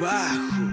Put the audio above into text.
barro.